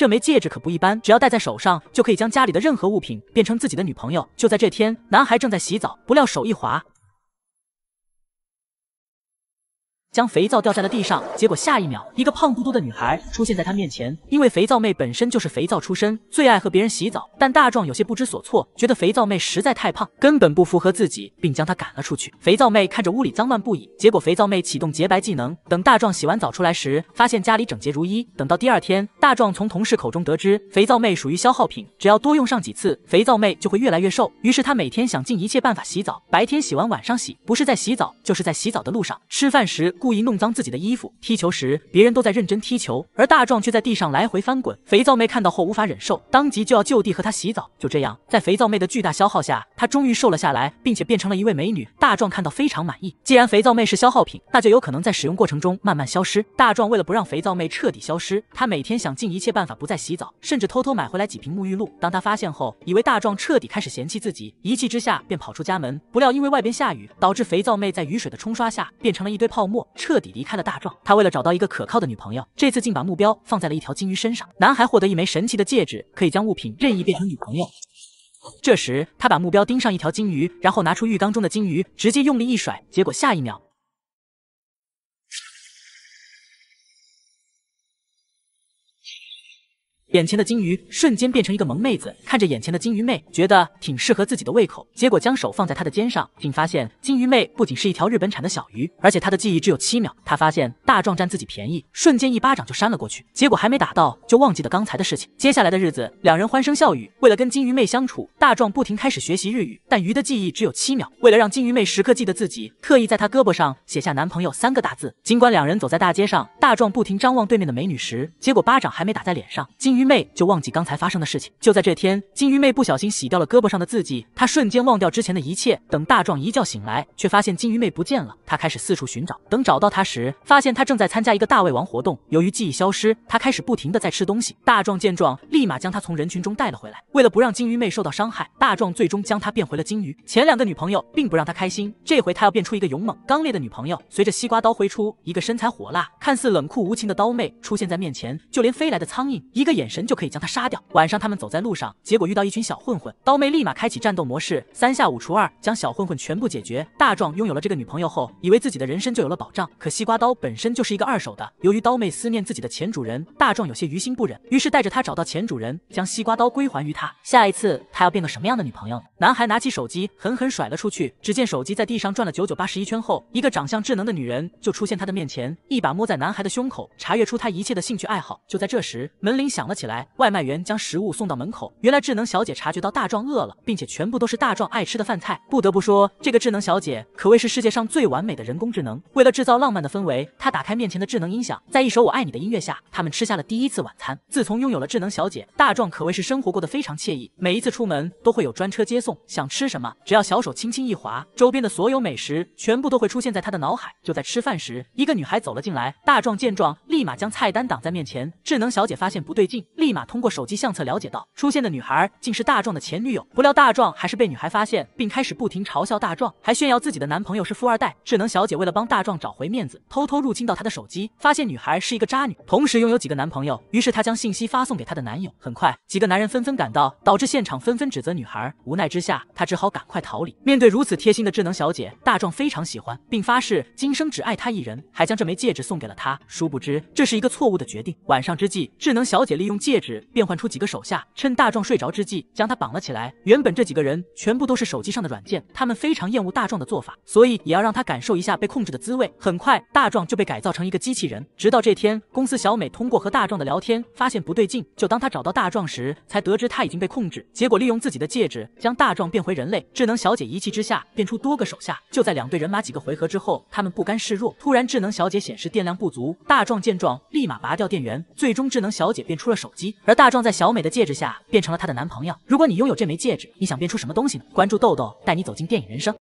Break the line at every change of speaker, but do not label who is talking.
这枚戒指可不一般，只要戴在手上，就可以将家里的任何物品变成自己的女朋友。就在这天，男孩正在洗澡，不料手一滑。将肥皂掉在了地上，结果下一秒，一个胖嘟嘟的女孩出现在他面前。因为肥皂妹本身就是肥皂出身，最爱和别人洗澡。但大壮有些不知所措，觉得肥皂妹实在太胖，根本不符合自己，并将她赶了出去。肥皂妹看着屋里脏乱不已，结果肥皂妹启动洁白技能，等大壮洗完澡出来时，发现家里整洁如一。等到第二天，大壮从同事口中得知，肥皂妹属于消耗品，只要多用上几次，肥皂妹就会越来越瘦。于是他每天想尽一切办法洗澡，白天洗完晚上洗，不是在洗澡，就是在洗澡的路上。吃饭时。故意弄脏自己的衣服，踢球时别人都在认真踢球，而大壮却在地上来回翻滚。肥皂妹看到后无法忍受，当即就要就地和他洗澡。就这样，在肥皂妹的巨大消耗下，她终于瘦了下来，并且变成了一位美女。大壮看到非常满意。既然肥皂妹是消耗品，那就有可能在使用过程中慢慢消失。大壮为了不让肥皂妹彻底消失，他每天想尽一切办法不再洗澡，甚至偷偷买回来几瓶沐浴露。当他发现后，以为大壮彻底开始嫌弃自己，一气之下便跑出家门。不料因为外边下雨，导致肥皂妹在雨水的冲刷下变成了一堆泡沫。彻底离开了大壮，他为了找到一个可靠的女朋友，这次竟把目标放在了一条金鱼身上。男孩获得一枚神奇的戒指，可以将物品任意变成女朋友。这时，他把目标盯上一条金鱼，然后拿出浴缸中的金鱼，直接用力一甩，结果下一秒。眼前的金鱼瞬间变成一个萌妹子，看着眼前的金鱼妹，觉得挺适合自己的胃口。结果将手放在她的肩上，竟发现金鱼妹不仅是一条日本产的小鱼，而且她的记忆只有七秒。他发现大壮占自己便宜，瞬间一巴掌就扇了过去。结果还没打到，就忘记了刚才的事情。接下来的日子，两人欢声笑语。为了跟金鱼妹相处，大壮不停开始学习日语，但鱼的记忆只有七秒。为了让金鱼妹时刻记得自己，特意在她胳膊上写下“男朋友”三个大字。尽管两人走在大街上，大壮不停张望对面的美女时，结果巴掌还没打在脸上，金鱼。鱼妹就忘记刚才发生的事情。就在这天，金鱼妹不小心洗掉了胳膊上的字迹，她瞬间忘掉之前的一切。等大壮一觉醒来，却发现金鱼妹不见了。他开始四处寻找，等找到她时，发现她正在参加一个大胃王活动。由于记忆消失，她开始不停的在吃东西。大壮见状，立马将她从人群中带了回来。为了不让金鱼妹受到伤害，大壮最终将她变回了金鱼。前两个女朋友并不让他开心，这回他要变出一个勇猛刚烈的女朋友。随着西瓜刀挥出，一个身材火辣、看似冷酷无情的刀妹出现在面前，就连飞来的苍蝇，一个眼神就可以将他杀掉。晚上他们走在路上，结果遇到一群小混混，刀妹立马开启战斗模式，三下五除二将小混混全部解决。大壮拥有了这个女朋友后，以为自己的人生就有了保障。可西瓜刀本身就是一个二手的，由于刀妹思念自己的前主人，大壮有些于心不忍，于是带着她找到前主人，将西瓜刀归还于他。下一次他要变个什么样的女朋友呢？男孩拿起手机狠狠甩了出去，只见手机在地上转了九九八十一圈后，一个长相智能的女人就出现他的面前，一把摸在男孩的胸口，查阅出他一切的兴趣爱好。就在这时，门铃响了起起来，外卖员。将食物送到门口，原来智能小姐察觉到大壮饿了，并且全部都是大壮爱吃的饭菜。不得不说，这个智能小姐可谓是世界上最完美的人工智能。为了制造浪漫的氛围，她打开面前的智能音响，在一首《我爱你》的音乐下，他们吃下了第一次晚餐。自从拥有了智能小姐，大壮可谓是生活过得非常惬意。每一次出门都会有专车接送，想吃什么，只要小手轻轻一划，周边的所有美食全部都会出现在他的脑海。就在吃饭时，一个女孩走了进来，大壮见状，立马将菜单挡在面前。智能小姐发现不对劲，立马通过手机。相册了解到，出现的女孩竟是大壮的前女友。不料大壮还是被女孩发现，并开始不停嘲笑大壮，还炫耀自己的男朋友是富二代。智能小姐为了帮大壮找回面子，偷偷入侵到他的手机，发现女孩是一个渣女，同时拥有几个男朋友。于是她将信息发送给她的男友。很快，几个男人纷纷赶到，导致现场纷纷指责女孩。无奈之下，她只好赶快逃离。面对如此贴心的智能小姐，大壮非常喜欢，并发誓今生只爱她一人，还将这枚戒指送给了她。殊不知，这是一个错误的决定。晚上之际，智能小姐利用戒指变换出。几个手下趁大壮睡着之际，将他绑了起来。原本这几个人全部都是手机上的软件，他们非常厌恶大壮的做法，所以也要让他感受一下被控制的滋味。很快，大壮就被改造成一个机器人。直到这天，公司小美通过和大壮的聊天，发现不对劲。就当他找到大壮时，才得知他已经被控制。结果利用自己的戒指将大壮变回人类。智能小姐一气之下变出多个手下。就在两队人马几个回合之后，他们不甘示弱。突然，智能小姐显示电量不足，大壮见状立马拔掉电源。最终，智能小姐变出了手机，而大壮在。小美的戒指下变成了她的男朋友。如果你拥有这枚戒指，你想变出什么东西呢？关注豆豆，带你走进电影人生。